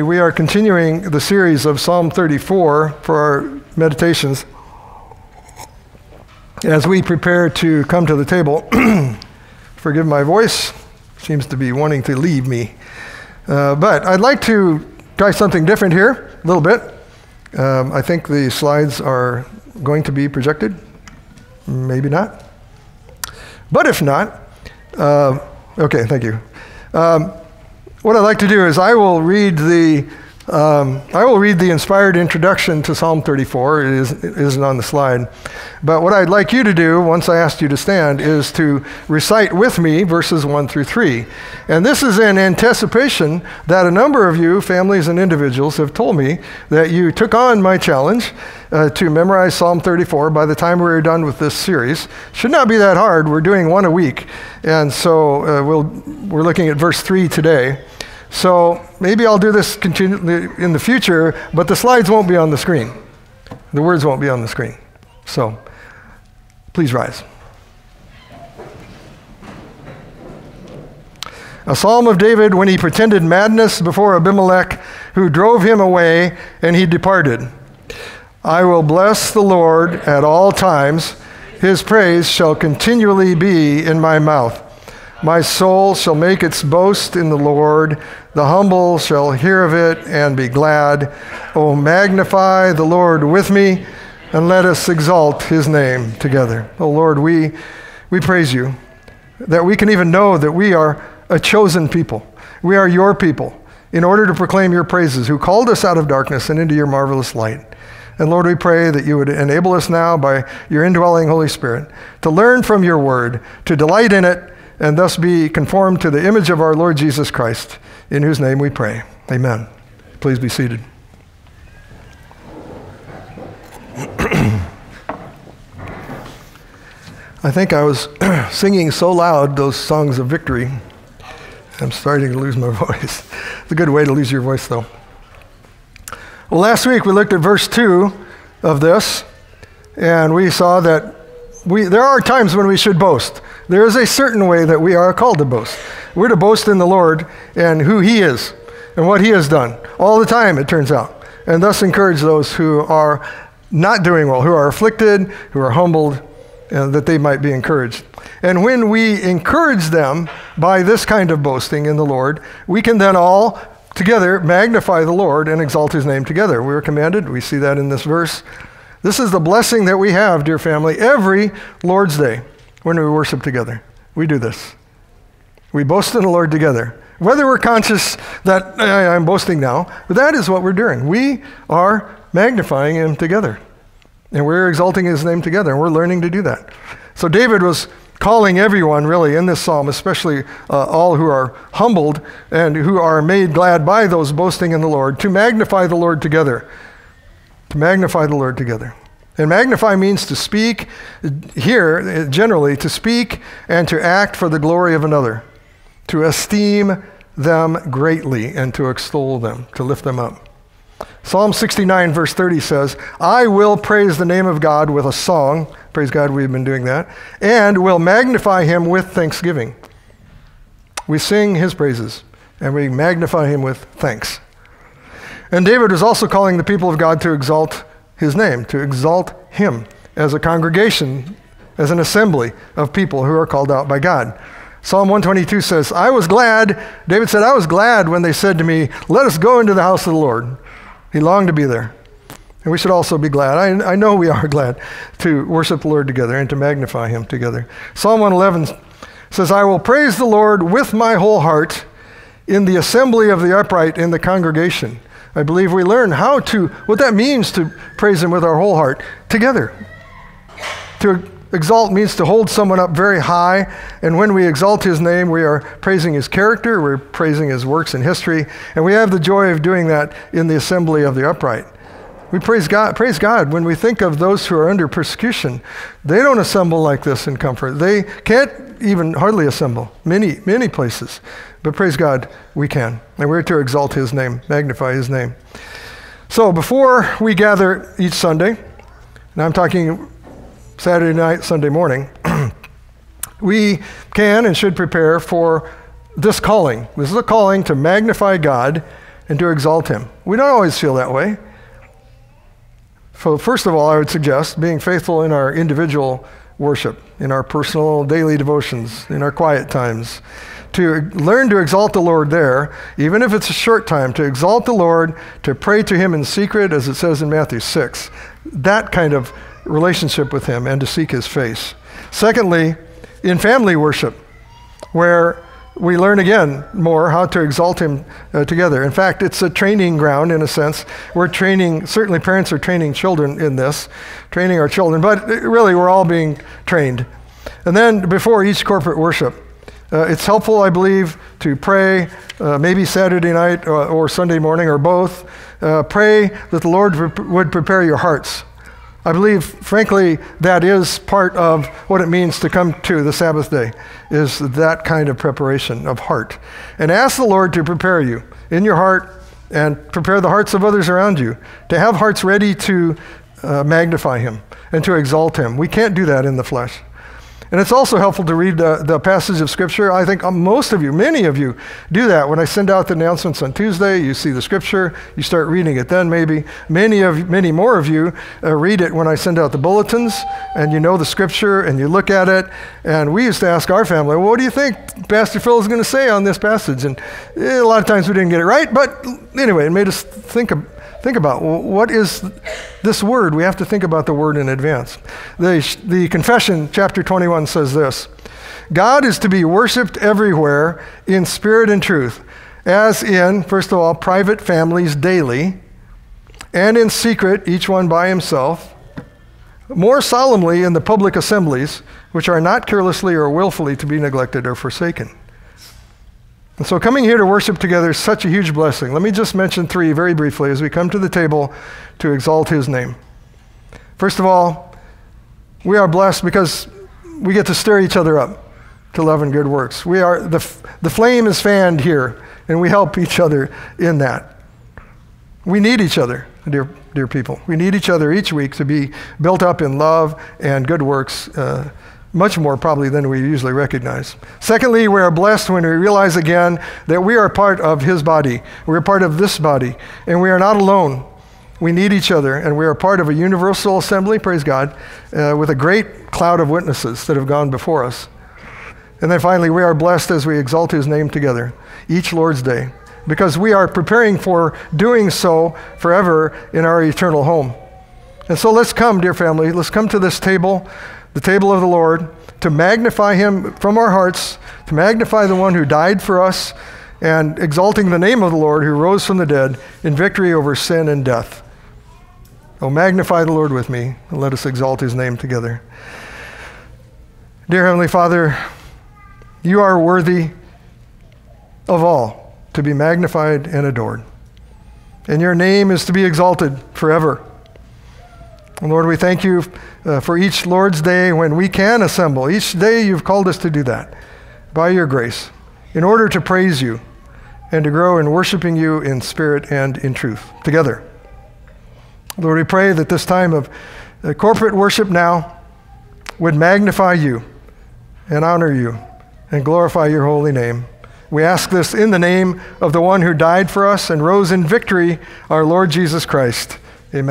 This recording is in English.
we are continuing the series of Psalm 34 for our meditations as we prepare to come to the table. Forgive my voice, seems to be wanting to leave me. Uh, but I'd like to try something different here, a little bit. Um, I think the slides are going to be projected. Maybe not. But if not, uh, okay, thank you. Um, what I'd like to do is I will read the um, I will read the inspired introduction to Psalm 34. It, is, it isn't on the slide. But what I'd like you to do, once I ask you to stand, is to recite with me verses 1 through 3. And this is in anticipation that a number of you, families and individuals, have told me that you took on my challenge uh, to memorize Psalm 34 by the time we are done with this series. Should not be that hard. We're doing one a week. And so uh, we'll, we're looking at verse 3 today. So maybe I'll do this in the future, but the slides won't be on the screen. The words won't be on the screen. So please rise. A psalm of David when he pretended madness before Abimelech, who drove him away, and he departed. I will bless the Lord at all times. His praise shall continually be in my mouth. My soul shall make its boast in the Lord. The humble shall hear of it and be glad. Oh, magnify the Lord with me, and let us exalt his name together. Oh, Lord, we, we praise you that we can even know that we are a chosen people. We are your people in order to proclaim your praises, who called us out of darkness and into your marvelous light. And Lord, we pray that you would enable us now by your indwelling Holy Spirit to learn from your word, to delight in it, and thus be conformed to the image of our Lord Jesus Christ, in whose name we pray. Amen. Please be seated. I think I was singing so loud those songs of victory. I'm starting to lose my voice. It's a good way to lose your voice, though. Well, last week we looked at verse 2 of this, and we saw that we, there are times when we should boast. There is a certain way that we are called to boast. We're to boast in the Lord and who He is and what He has done all the time, it turns out, and thus encourage those who are not doing well, who are afflicted, who are humbled, and that they might be encouraged. And when we encourage them by this kind of boasting in the Lord, we can then all together magnify the Lord and exalt His name together. We are commanded, we see that in this verse. This is the blessing that we have, dear family, every Lord's Day when we worship together. We do this. We boast in the Lord together. Whether we're conscious that I'm boasting now, that is what we're doing. We are magnifying Him together. And we're exalting His name together, and we're learning to do that. So David was calling everyone, really, in this psalm, especially uh, all who are humbled and who are made glad by those boasting in the Lord, to magnify the Lord together. To magnify the Lord together. And magnify means to speak, here generally, to speak and to act for the glory of another, to esteem them greatly and to extol them, to lift them up. Psalm 69, verse 30 says, I will praise the name of God with a song. Praise God, we've been doing that. And will magnify him with thanksgiving. We sing his praises and we magnify him with thanks. And David was also calling the people of God to exalt his name, to exalt him as a congregation, as an assembly of people who are called out by God. Psalm 122 says, I was glad, David said, I was glad when they said to me, Let us go into the house of the Lord. He longed to be there. And we should also be glad. I, I know we are glad to worship the Lord together and to magnify him together. Psalm 111 says, I will praise the Lord with my whole heart in the assembly of the upright in the congregation. I believe we learn how to, what that means to praise Him with our whole heart together. To exalt means to hold someone up very high, and when we exalt His name, we are praising His character, we're praising His works in history, and we have the joy of doing that in the assembly of the upright. We praise God, praise God when we think of those who are under persecution. They don't assemble like this in comfort. They can't even hardly assemble, many, many places. But praise God, we can. And we're to exalt his name, magnify his name. So before we gather each Sunday, and I'm talking Saturday night, Sunday morning, we can and should prepare for this calling. This is a calling to magnify God and to exalt Him. We don't always feel that way. So, first of all, I would suggest being faithful in our individual worship, in our personal daily devotions, in our quiet times. To learn to exalt the Lord there, even if it's a short time, to exalt the Lord, to pray to Him in secret, as it says in Matthew 6. That kind of relationship with Him and to seek His face. Secondly, in family worship, where we learn again more how to exalt him uh, together. In fact, it's a training ground in a sense. We're training, certainly parents are training children in this, training our children, but really we're all being trained. And then before each corporate worship, uh, it's helpful, I believe, to pray, uh, maybe Saturday night or, or, Sunday morning or both. Uh, pray that the Lord would prepare your hearts I believe, frankly, that is part of what it means to come to the Sabbath day, is that kind of preparation of heart. And ask the Lord to prepare you in your heart and prepare the hearts of others around you, to have hearts ready to uh, magnify Him and to exalt Him. We can't do that in the flesh. And it's also helpful to read the, the passage of Scripture. I think most of you, many of you, do that. When I send out the announcements on Tuesday, you see the Scripture, you start reading it then maybe. Many, of, many more of you uh, read it when I send out the bulletins, and you know the Scripture, and you look at it. And we used to ask our family, well, what do you think Pastor Phil is going to say on this passage? And eh, a lot of times we didn't get it right, but anyway, it made us think Think about what is this word? We have to think about the word in advance. The, the confession, chapter 21, says this God is to be worshiped everywhere in spirit and truth, as in, first of all, private families daily, and in secret, each one by himself, more solemnly in the public assemblies, which are not carelessly or willfully to be neglected or forsaken. And so coming here to worship together is such a huge blessing. Let me just mention three very briefly as we come to the table to exalt his name. First of all, we are blessed because we get to stir each other up to love and good works. We are the, the flame is fanned here, and we help each other in that. We need each other, dear, dear people. We need each other each week to be built up in love and good works. Uh, much more probably than we usually recognize. Secondly, we are blessed when we realize again that we are part of His body. We're part of this body, and we are not alone. We need each other, and we are part of a universal assembly, praise God, uh, with a great cloud of witnesses that have gone before us. And then finally, we are blessed as we exalt His name together each Lord's Day, because we are preparing for doing so forever in our eternal home. And so let's come, dear family, let's come to this table the table of the Lord, to magnify him from our hearts, to magnify the one who died for us, and exalting the name of the Lord who rose from the dead in victory over sin and death. Oh, magnify the Lord with me, and let us exalt his name together. Dear Heavenly Father, you are worthy of all to be magnified and adored. And your name is to be exalted forever. And Lord, we thank you uh, for each Lord's Day when we can assemble. Each day you've called us to do that by your grace in order to praise you and to grow in worshiping you in spirit and in truth together. Lord, we pray that this time of uh, corporate worship now would magnify you and honor you and glorify your holy name. We ask this in the name of the one who died for us and rose in victory, our Lord Jesus Christ. Amen.